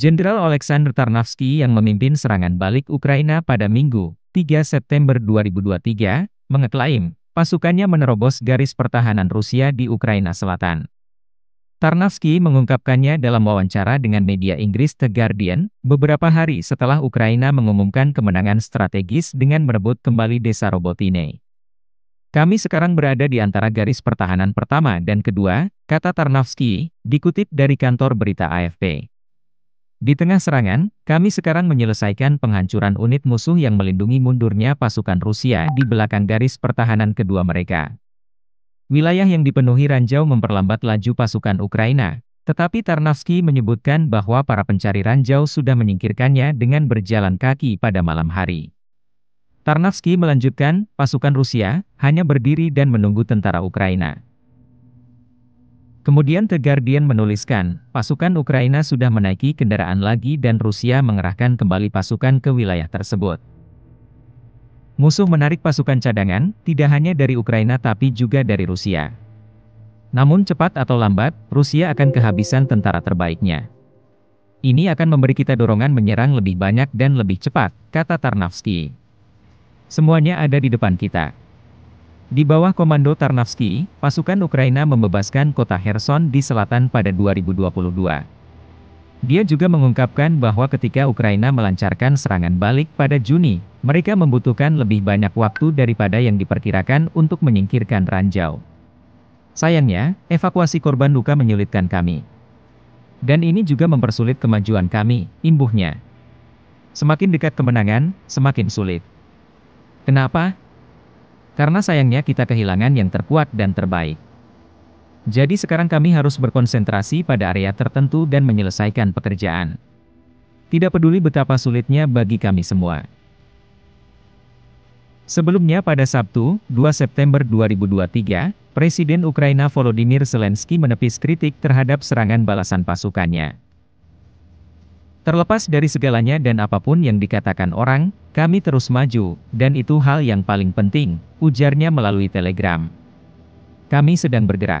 Jenderal Alexander Tarnavsky yang memimpin serangan balik Ukraina pada Minggu, 3 September 2023, mengeklaim, pasukannya menerobos garis pertahanan Rusia di Ukraina Selatan. Tarnavsky mengungkapkannya dalam wawancara dengan media Inggris The Guardian, beberapa hari setelah Ukraina mengumumkan kemenangan strategis dengan merebut kembali desa Robotine. Kami sekarang berada di antara garis pertahanan pertama dan kedua, kata Tarnavsky, dikutip dari kantor berita AFP. Di tengah serangan, kami sekarang menyelesaikan penghancuran unit musuh yang melindungi mundurnya pasukan Rusia di belakang garis pertahanan kedua mereka. Wilayah yang dipenuhi ranjau memperlambat laju pasukan Ukraina, tetapi Tarnavsky menyebutkan bahwa para pencari ranjau sudah menyingkirkannya dengan berjalan kaki pada malam hari. Tarnavsky melanjutkan, pasukan Rusia hanya berdiri dan menunggu tentara Ukraina. Kemudian The Guardian menuliskan, pasukan Ukraina sudah menaiki kendaraan lagi dan Rusia mengerahkan kembali pasukan ke wilayah tersebut. Musuh menarik pasukan cadangan, tidak hanya dari Ukraina tapi juga dari Rusia. Namun cepat atau lambat, Rusia akan kehabisan tentara terbaiknya. Ini akan memberi kita dorongan menyerang lebih banyak dan lebih cepat, kata Tarnavsky. Semuanya ada di depan kita. Di bawah komando Tarnavsky, pasukan Ukraina membebaskan kota Kherson di selatan pada 2022. Dia juga mengungkapkan bahwa ketika Ukraina melancarkan serangan balik pada Juni, mereka membutuhkan lebih banyak waktu daripada yang diperkirakan untuk menyingkirkan ranjau. Sayangnya, evakuasi korban luka menyulitkan kami. Dan ini juga mempersulit kemajuan kami, imbuhnya. Semakin dekat kemenangan, semakin sulit. Kenapa? Karena sayangnya kita kehilangan yang terkuat dan terbaik. Jadi sekarang kami harus berkonsentrasi pada area tertentu dan menyelesaikan pekerjaan. Tidak peduli betapa sulitnya bagi kami semua. Sebelumnya pada Sabtu, 2 September 2023, Presiden Ukraina Volodymyr Zelensky menepis kritik terhadap serangan balasan pasukannya. Terlepas dari segalanya dan apa pun yang dikatakan orang, kami terus maju, dan itu hal yang paling penting, ujarnya melalui telegram. Kami sedang bergerak.